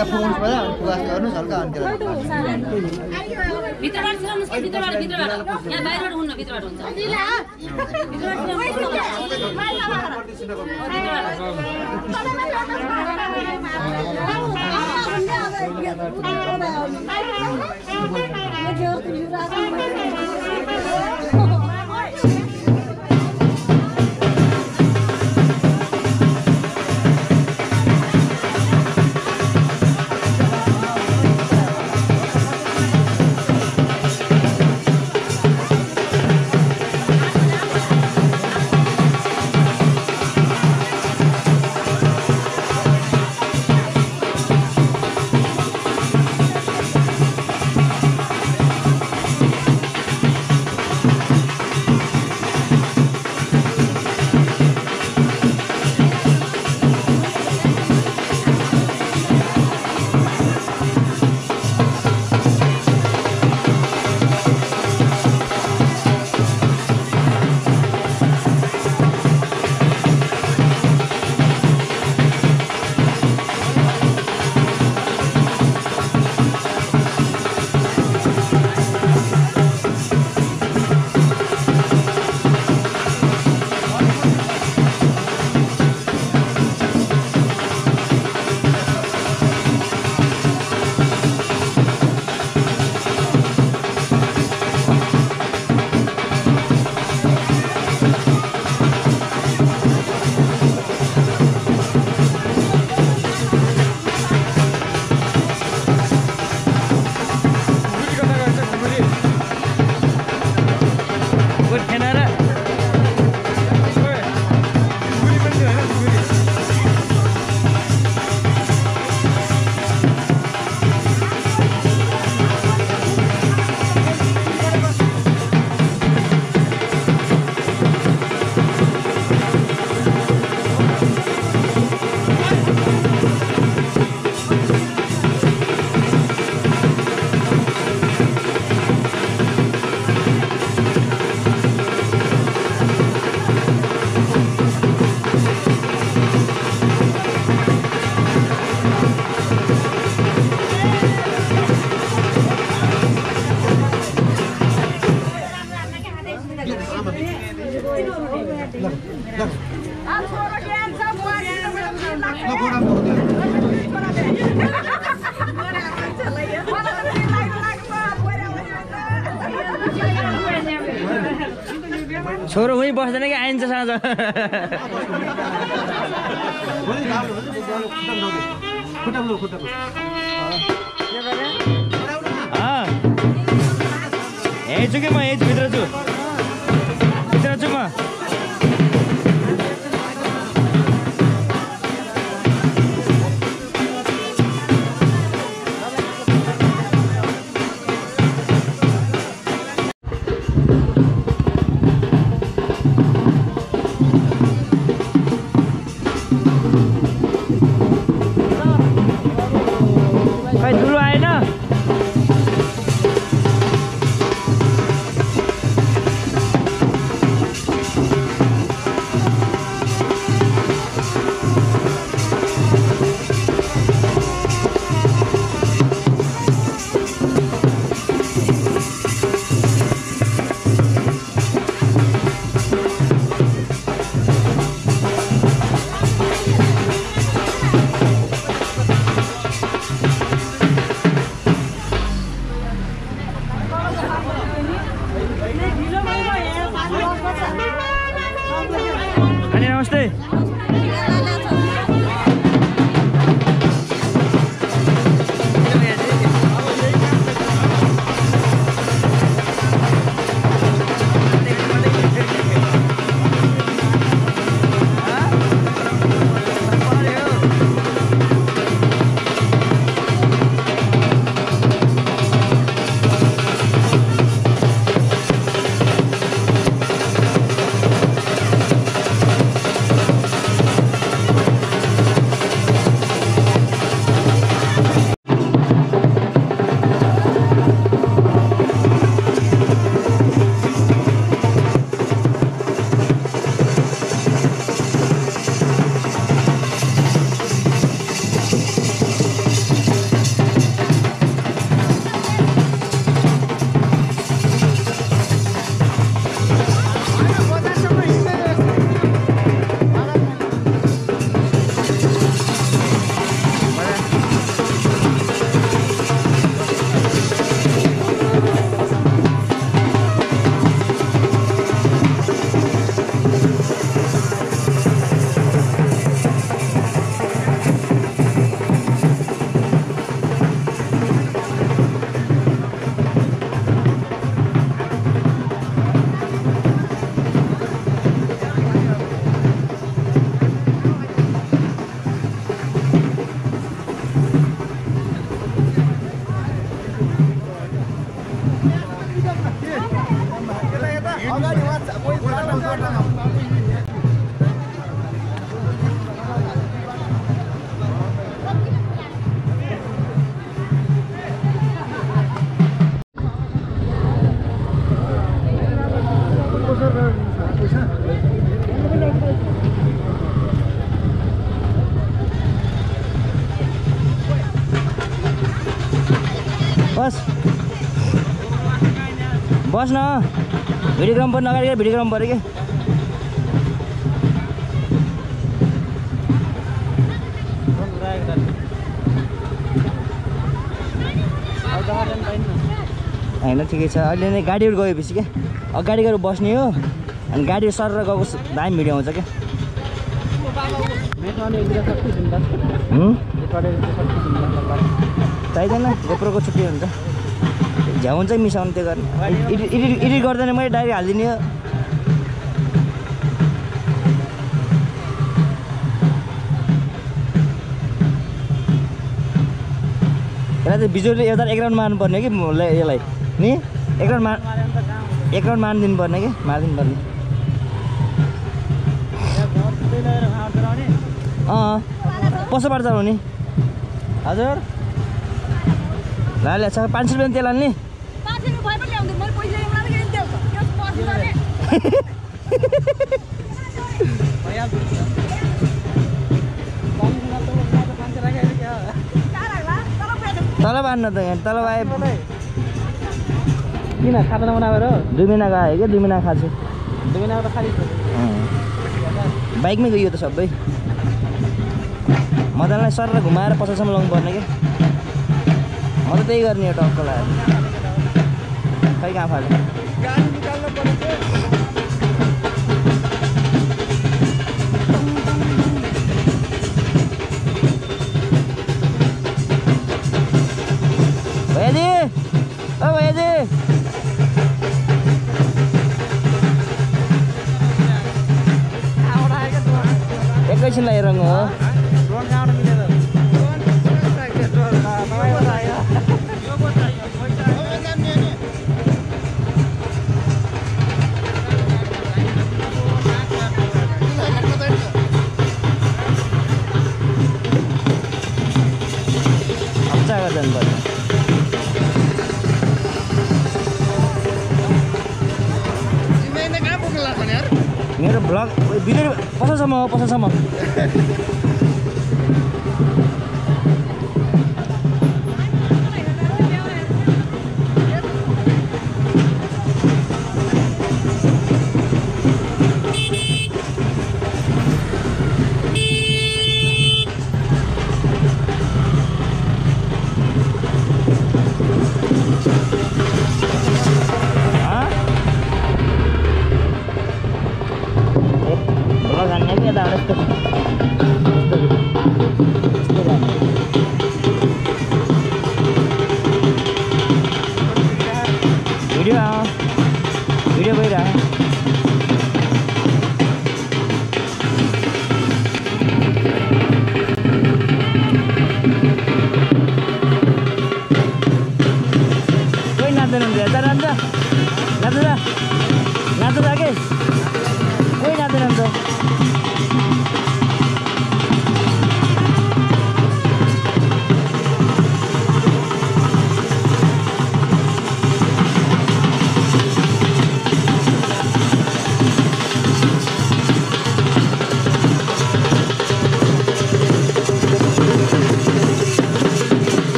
एउटा पुगाउनु पर्दा अनि पुगास गर्नुहोस् हल्का अनि कि आइन्छ साँझ अँ। यहीँ छु कि म यहीँ नमस्ते बस न भिडियोग्राम पर्नु अगाडि भिडियोग्राम पऱ्यो कि होइन ठिकै छ अहिले नै गाडीहरू गएपछि क्या अगाडि गएर बस्ने हो अनि गाडीहरू सर गएको दामी भिडियो आउँछ क्या? चाहिँदैन गोप्रोको छुट्टी हुन्छ झ्याउ हुन्छ मिसाउनु त्यो गर्ने एडिट एडिट गर्दैन मैले डाइरेक्ट हालिदिने हो यसलाई चाहिँ बिजुली एउटा एक राउन्ड मार्नुपर्ने कि यसलाई नि एक राउन्ड मार एक राउन्ड मारिदिनु पर्ने कि मारिदिनु पर्ने अँ कसोबाट चलाउने हजुर ल ल छ पाँच सय रुपियाँ तेल हाल्ने पाँच रुपियाँ भए पनि ल्याउँदैन मैले पैसा एउटा किन देऊ त त्यो पर्छ भने कहाँ लाग्ला तल आन्न त यहाँ तलब आए किन? खाता नबनाएर दुई महिनाको आयो क्या? दुई महिना खाएको छु दुई महिना त खालि। बाइकमै गयो त सबै। मदनलाई सर घुमाएर पछाडिसम्म लाउनु पर्ने क्या। म त त्यही गर्ने हो टक्क लगाएर खै कहाँ फाल्यो एकैछिनलाई रङ हो हप्चा गर्दैन पर्छ भिडियो पछाडिसम्म हो पछाडिसम्म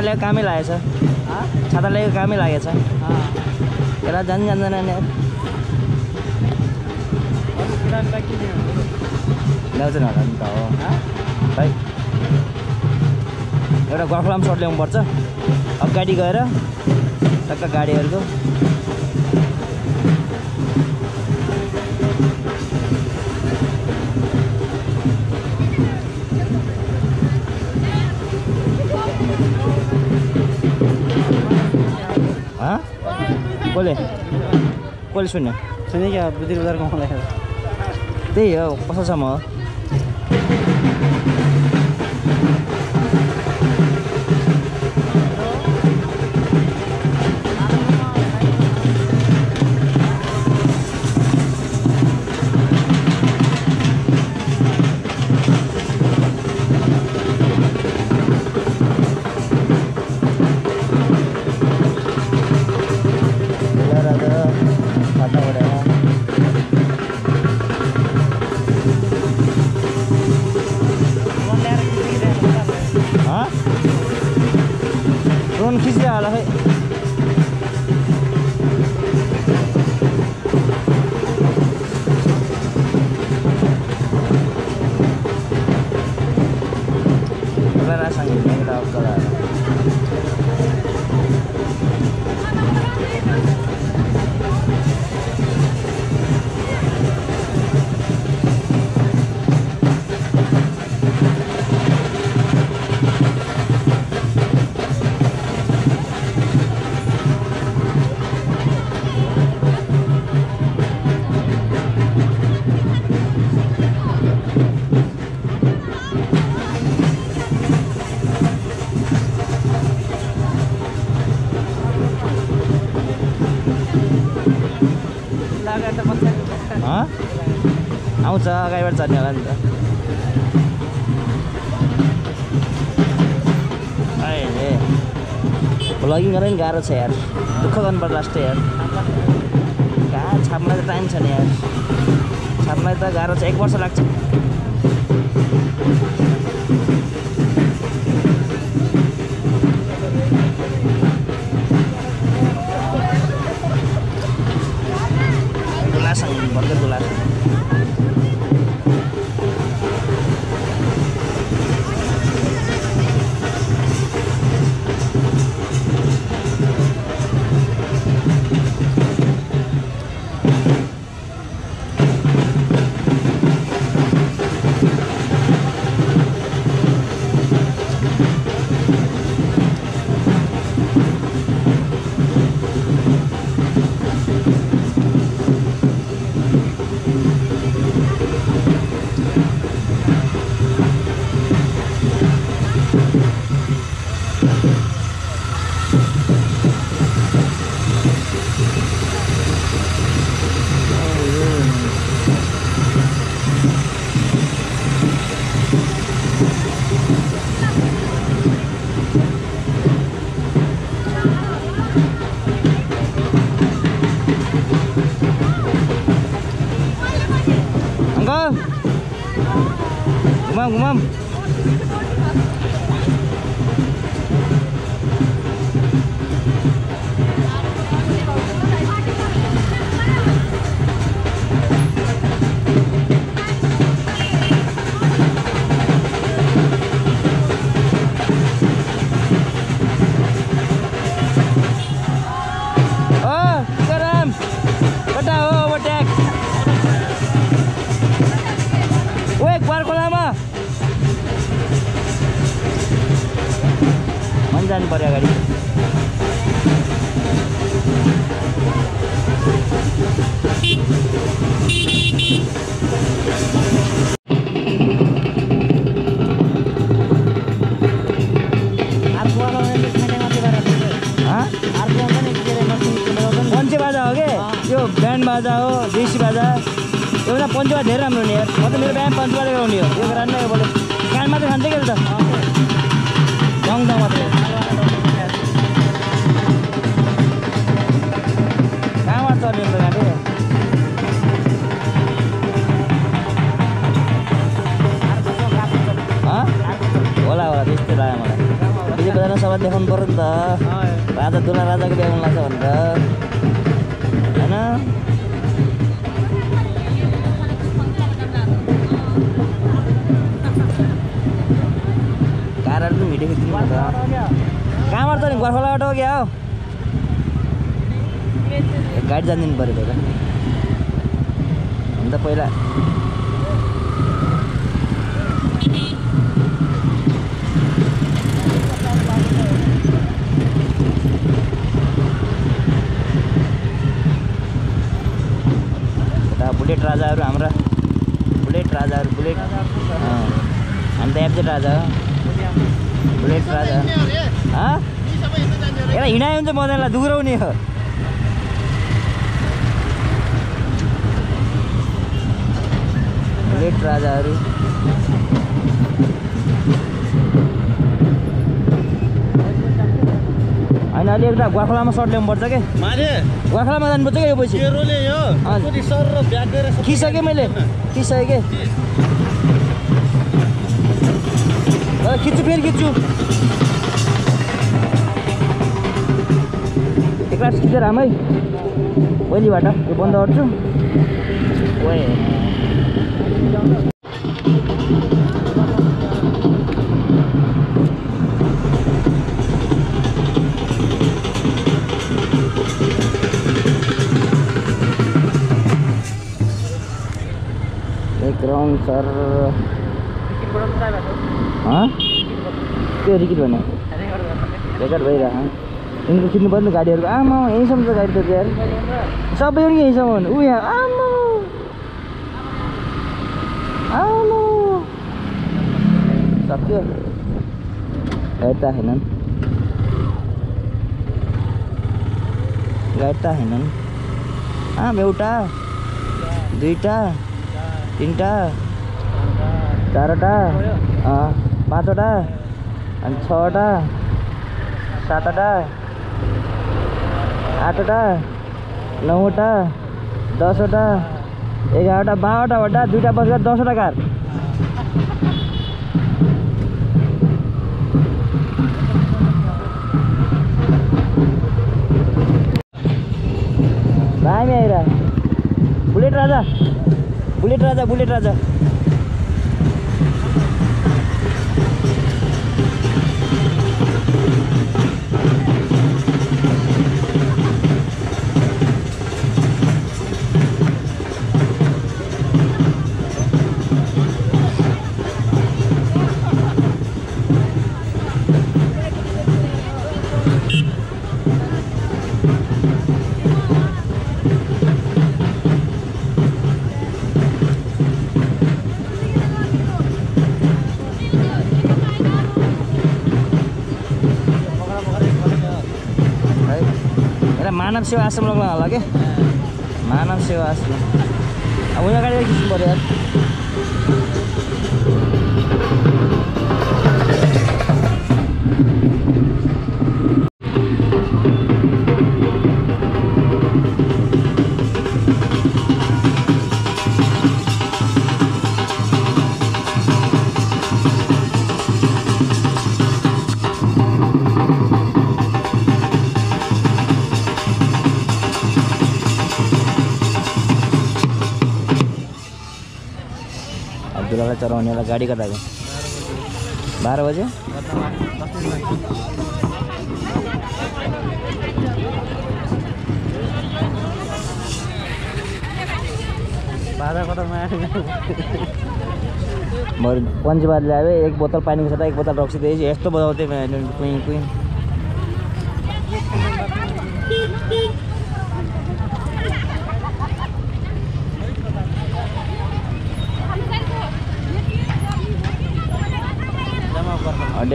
छाता ल्याएको कामै लागेछ छाता ल्याएको कामै लागेछ यसलाई जानु जान्दैन नि। ल्याउँछ होला नि त हो। खै एउटा गफलाम सर्ट ल्याउनु पर्छ अगाडि गएर टक्क गाडीहरूको कसले कसले सुन्यो सुने क्या बुद्धि बजारको मलाई त्यही हो कसोसम्म हो Belar अगाडिबाट चढ्ने होला नि त। अहिले भ्लगिङ गर्न नि गाह्रो छ यार। दुःख गर्नुपर्छ लास्ट यार। कहाँ छाप्नलाई त टाइम छैन यार। छाप्नलाई त गाह्रो छ। एक वर्ष लाग्छ। मसिन लगाउँछ नि पन्चे बाजा हो कि ब्यान्ड बाजा हो देसी बाजा एउटा पन्चे बाजा धेरै राम्रो नि यार म त मेरो बिहान पन्चे बाजा गराउने हो यो राम्रो यो बोले कान मात्रै खान्छ कि त सबै देखाउनु पऱ्यो नि त राजा दुला राजाको बिहा लाग्छ भनेर होइन कारहरू पनि भिडियो खिच्नु पर्छ कहाँबाट त नि गोर्खालाबाट हो क्या हो गाडी जानिदिनु पऱ्यो अन्त पहिला बुलेट राजाहरू हाम्रा बुलेट राजाहरू बुलेट हामी त एफजेड राजा हो। बुलेट राजा। यसलाई हिँडायो भने चाहिँ मजालाई दुग्राउने हो। बुलेट राजाहरू। होइन अहिले एउटा गोर्खालामा सर्ट ल्याउनुपर्छ कि? माने? गोर्खालामा जानुपर्छ क्या यो पछि खिसकेँ मैले? खिसकेँ कि? खिच्छु फेरि खिच्छु। एकरास खिचेर हाम है। पहिलेबाट यो बन्द गर्छु। ओए एक राउन्ड सर हँ त्यो रिकिट भने रेकर्ड भइरह यिनीहरू खिच्नु पर्यो नि गाडीहरूको आमा यहीँसम्म छ गाडी त यार सबै पनि यहीँसम्म ऊ यहाँ आमा आमा सक्यो गाडी त आएनन् गाडी त आएनन् आम एउटा दुईवटा तिनवटा चारवटा पाँचवटा अनि छवटा सातवटा आठवटा नौवटा दसवटा एघारवटा बाह्रवटा वटा दुइटा बसेर दसवटा कार दामी आइरा bullet Raja bullet Raja bullet Raja. यसलाई मानव सेवा आश्रम लग्न होला के मानव सेवा आश्रम अब उयो अगाडि खिच्नु पऱ्यो यार चलाउनेलाई गाडी कता गयो बाह्र बजे? भरे पन्चीबार ल्यायो एक बोतल पानीको साथ एक बोतल रक्सी दिएपछि यस्तो बजाउँथेँ कुइँ कुइँ।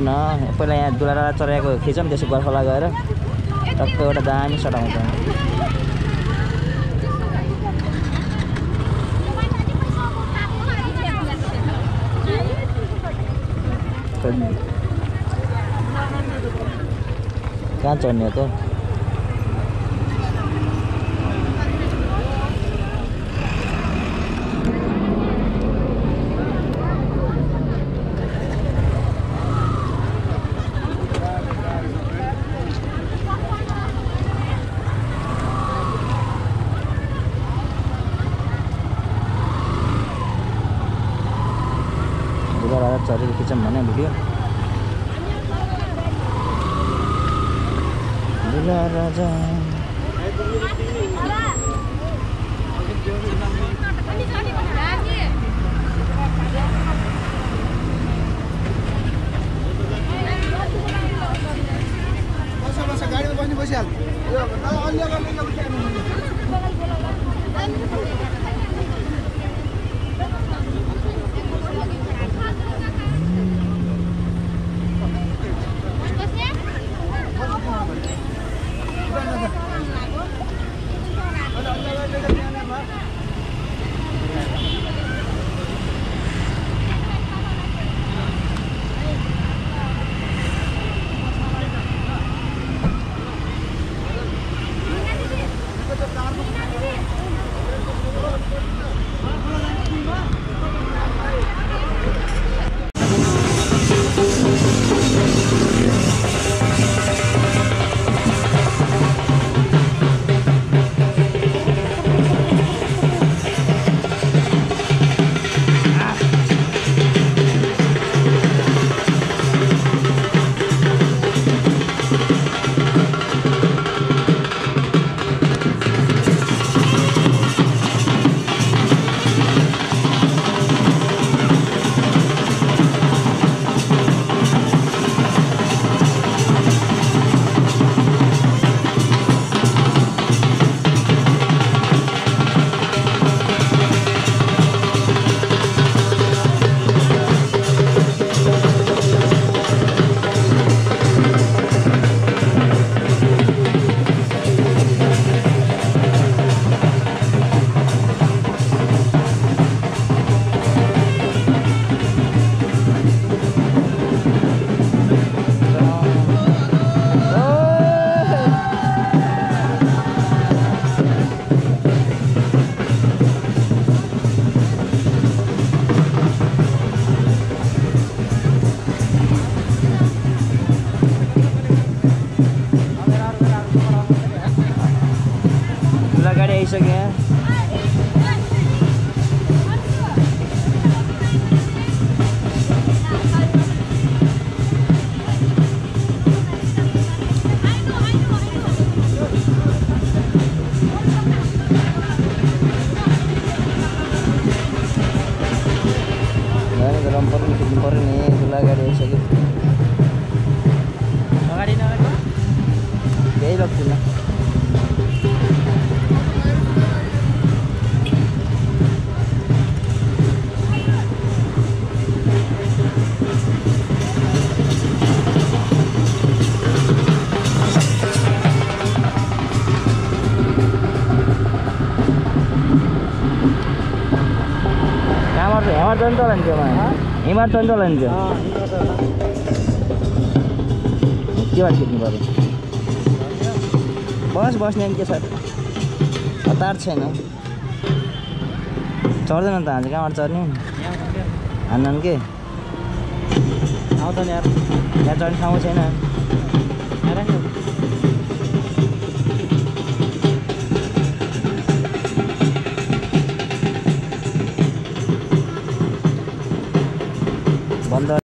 न पहिला यहाँ दुलारा चराएको खिचौँ त्यसो गोर्खाला गएर। टक्क एउटा दामी सट आउँछ कहाँ चढ्ने हो त दुलारा चढेर खिचौँ भने भिडियो दुलारा राजा बस्छ नि हिमार त नि चलाइन्छ केबाट खिच्नु पऱ्यो बस बस्ने नि के छ? हतार छैन। चढ्दैन त हामी कहाँबाट चढ्ने? हान्दैन के? आउँछ नि यार। यहाँ चढ्ने ठाउँ छैन।